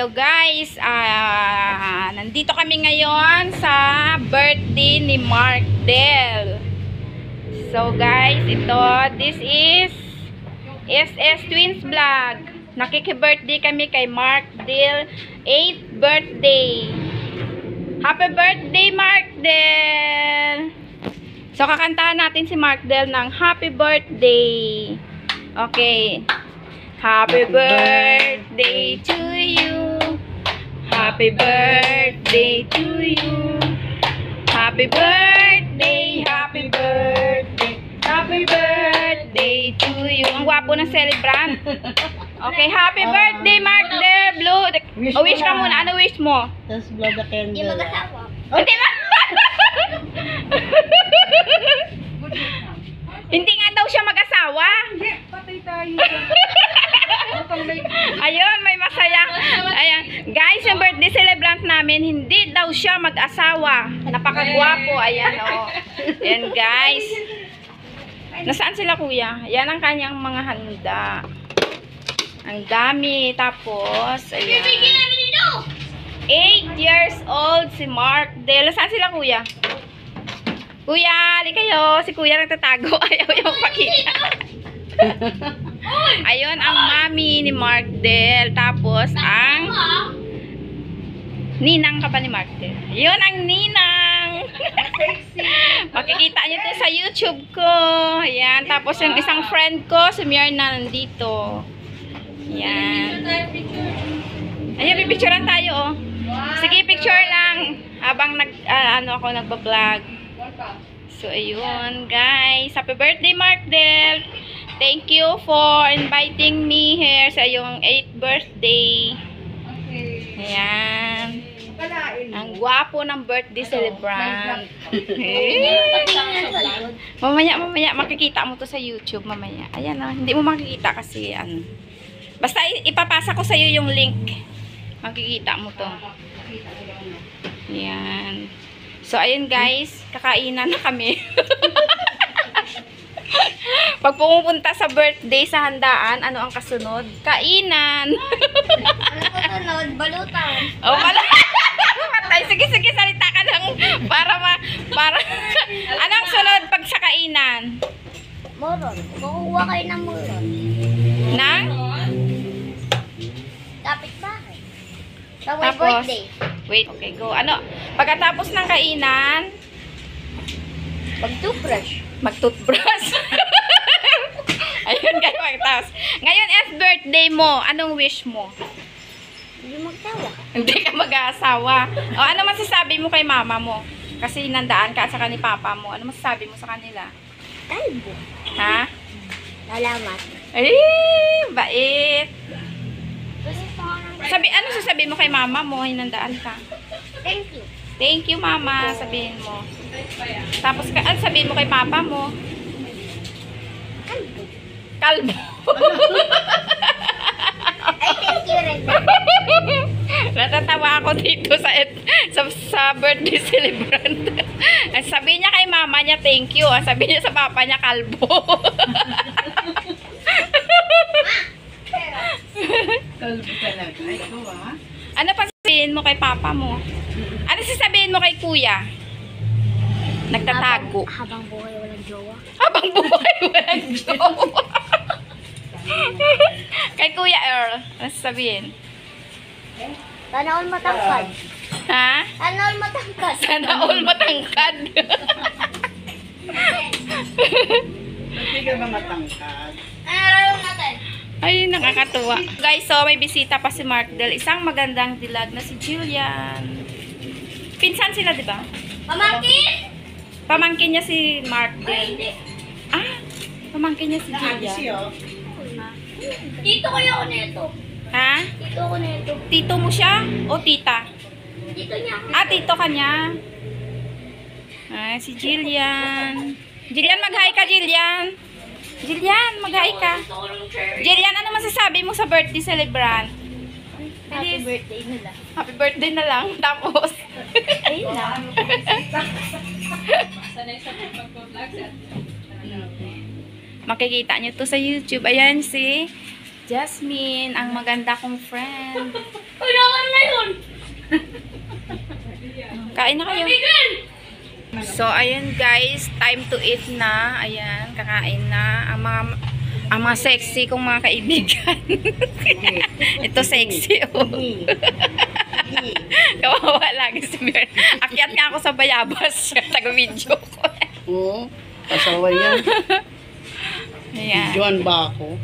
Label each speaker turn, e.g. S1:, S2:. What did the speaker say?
S1: Hello guys, ah nandito kami ngayon sa birthday ni Mark Del. So guys, ito, this is SS Twins Vlog. Nakiki-birthday kami kay Mark Del, 8th birthday. Happy birthday Mark Del! So kakantahan natin si Mark Del ng happy birthday. Okay. Happy birthday to you. Happy birthday to you. Happy birthday, happy birthday, happy birthday to you. Ang gwapo ng celebrant. Okay, happy birthday, Mark Del Blue.
S2: Wish
S1: O, wish ka
S2: na.
S1: muna. Ano wish mo?
S2: Tapos blow the
S3: Hindi
S2: candle.
S3: mag-asawa.
S1: Hindi ba? Hindi nga daw siya mag-asawa.
S2: Patay tayo.
S1: Ayun. Ayan. Guys, yung birthday celebrant namin, hindi daw siya mag-asawa. Napakagwapo. Ayan, oh. Ayan, guys. Nasaan sila, kuya? Yan ang kanyang mga handa. Ang dami. Tapos, ayan.
S3: namin dito!
S1: 8 years old si Mark Del. Saan sila, kuya? Kuya, ali kayo. Si kuya nagtatago. Ayaw yung pakita. Ayun, ang mami ni Mark Del. Tapos, ang ninang ka ba ni Mark Del? Yun ang ninang. Makikita nyo to sa YouTube ko. Ayan. Tapos, yung isang friend ko, si Myrna, nandito. Ayan. Ayan, pipicturean tayo, oh. Sige, picture lang. Habang nag, ah, ano ako, nagbablog. So, ayun, guys. Happy birthday, Mark Del. Thank you for inviting me here sa iyong 8th birthday. Ayan. Ang gwapo ng birthday celebrant. Eh. mamaya, mamaya, makikita mo to sa YouTube mamaya. Ayan na, hindi mo makikita kasi ano. Basta ipapasa ko sa iyo yung link. Makikita mo to. Ayan. So, ayun guys, kakainan na kami. Pag pumupunta sa birthday sa handaan, ano ang kasunod? Kainan.
S3: Ano ko sunod? Balutan.
S1: oh, wala. Patay. Sige, sige, salita ka lang para ma, para, anong sunod pag sa kainan?
S3: Moron. Kukuha kayo ng moron.
S1: Nang?
S3: Kapit bahay. Sa
S1: Tapos?
S3: birthday.
S1: Wait, okay, go. Ano? Pagkatapos ng kainan,
S3: Mag-toothbrush.
S1: mag-toothbrush. Pagkatapos. Ngayon, is birthday mo. Anong wish mo?
S3: Hindi magtawa.
S1: Hindi ka mag-aasawa. O, ano masasabi mo kay mama mo? Kasi nandaan ka at saka ni papa mo. Ano masasabi mo sa kanila?
S3: Kalbo.
S1: Ha?
S3: Salamat.
S1: Ay, bait. Sabi, ano sasabihin mo kay mama mo? Hinandaan ka.
S3: Thank you.
S1: Thank you, mama. Sabihin mo. Tapos, ano sabihin mo kay papa mo?
S3: Kalbo.
S1: Kalbo. Natatawa ako dito sa, sa, sa birthday celebrant. Ang sabi niya kay mama niya, thank you. Ang sabi niya sa papa niya, kalbo.
S2: Kalbo talaga. Ikaw ah.
S1: ano pa sabihin mo kay papa mo? Ano sasabihin mo kay kuya? Nagtatago.
S3: Habang, habang buhay walang jowa.
S1: Habang buhay, walang jowa. Kuya Earl, ano sasabihin?
S3: Sana all matangkad.
S1: Ha?
S3: Sana all matangkad.
S1: Sana all matangkad.
S2: Hindi ka ba matangkad?
S3: Ano natin?
S1: Ay, nakakatuwa. Guys, so may bisita pa si Mark Del. Isang magandang dilag na si Julian. Pinsan sila, di ba?
S3: Pamangkin?
S1: Pamangkin niya si Mark
S3: Ay,
S1: Del.
S3: hindi.
S1: Ah, pamangkin niya si Julian.
S2: yun.
S3: Dito kayo ako nito.
S1: Ha?
S3: Dito ako nito.
S1: Tito mo siya? O tita?
S3: Dito niya.
S1: Ah, tito ka niya. Ah, si Jillian. Jillian, mag-hi ka, Jillian. Jillian, mag-hi ka.
S3: Ko.
S1: Jillian, ano masasabi mo sa birthday celebrant?
S3: Happy birthday nila.
S1: Happy birthday na lang. Tapos,
S3: Ayun na.
S1: Makikita nyo to sa YouTube. Ayan si Jasmine, ang maganda kong friend.
S3: Wala ka na yun.
S1: Kain na kayo. So, ayun guys, time to eat na. Ayan, kakain na. Ang mga ang mga sexy kong mga kaibigan. Ito sexy, oh. Kawawa lagi si Mir. Akyat nga ako sa bayabas. Taga-video ko.
S2: Oo. Kasawa yan.
S1: Ayan.
S2: Joan ba ako?